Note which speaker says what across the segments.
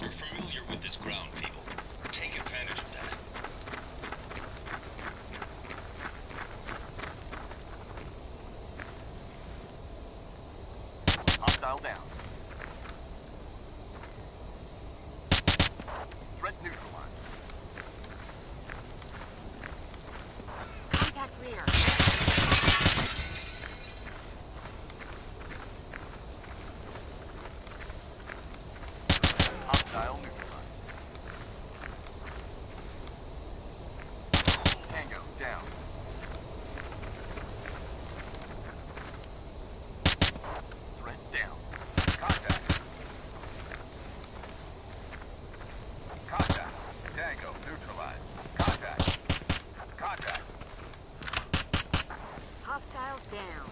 Speaker 1: We're familiar with this ground, people. Take advantage of that.
Speaker 2: Hostile down. Threat neutralized.
Speaker 3: Contact rear.
Speaker 2: Hostile neutralized. Tango down. Threat down. Contact. Contact. Tango neutralized. Contact. Contact.
Speaker 3: Hostiles down.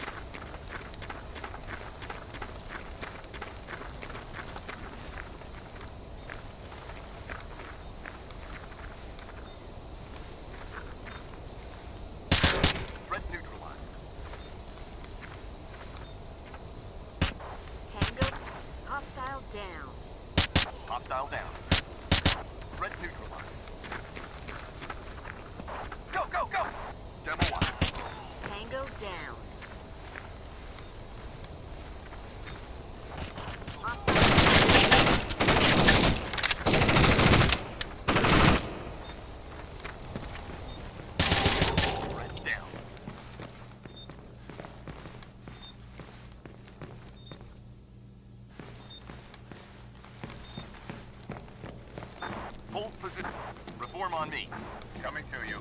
Speaker 2: Threat neutralized.
Speaker 3: Tango. Hostiles down.
Speaker 2: Hostile down. Threat neutralized. Go, go, go! Demo one.
Speaker 3: Tango down. Hostile
Speaker 2: Threat down. Hold position. Reform on me. Coming to you.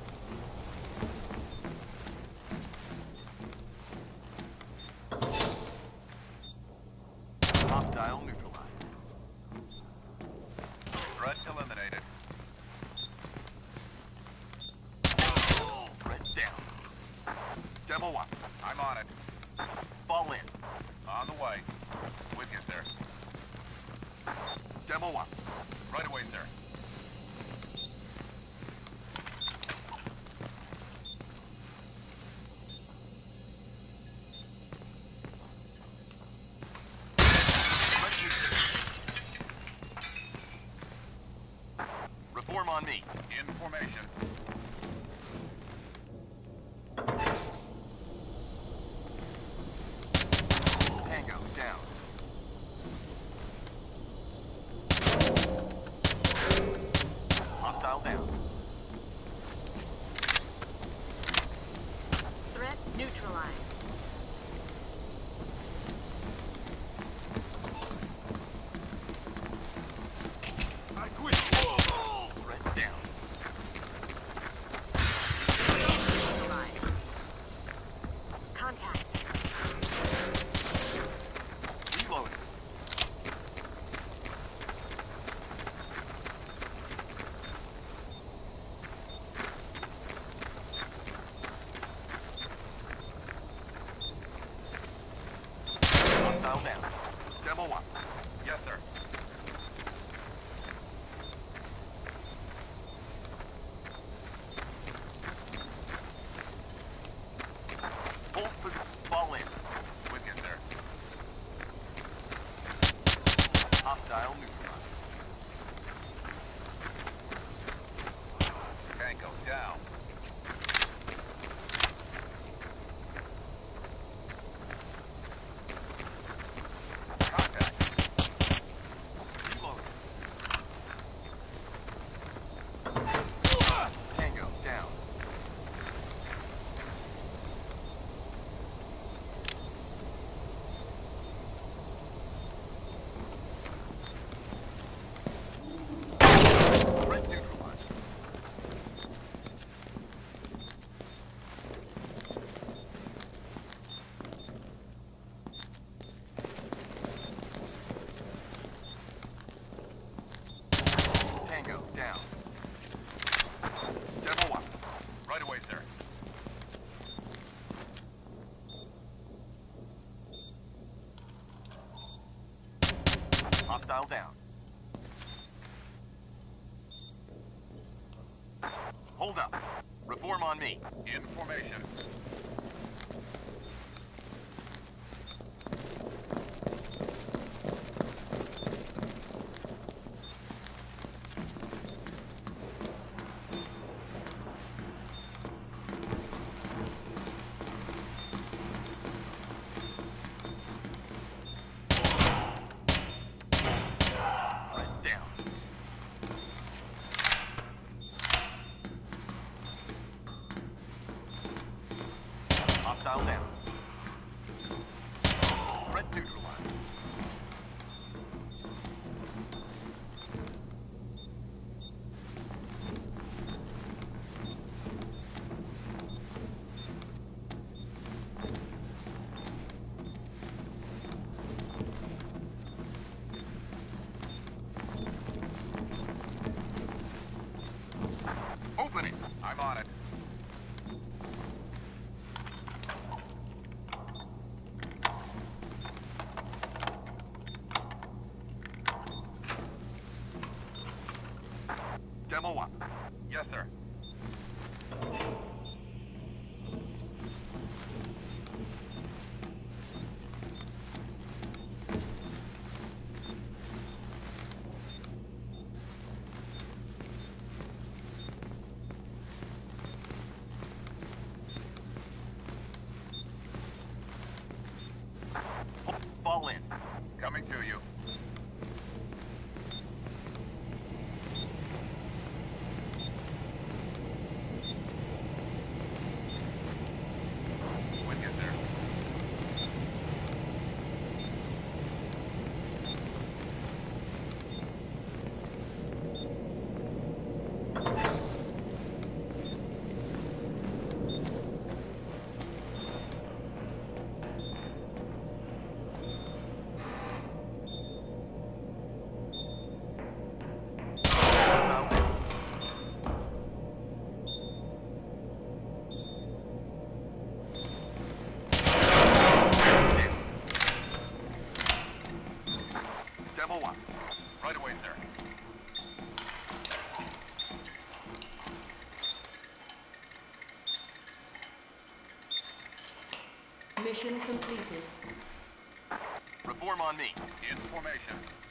Speaker 2: Hostile neutralized. Threat eliminated. Threat down. Demo one. I'm on it. Fall in. On the way. With you, sir. Demo one. Right away, sir. Down. Demo one. Right away, sir. Hostile down. Hold up. Reform on me. In formation.
Speaker 4: Mission completed.
Speaker 2: Reform on me. In formation.